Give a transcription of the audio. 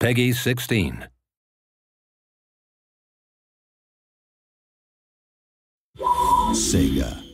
Peggy 16. Sega.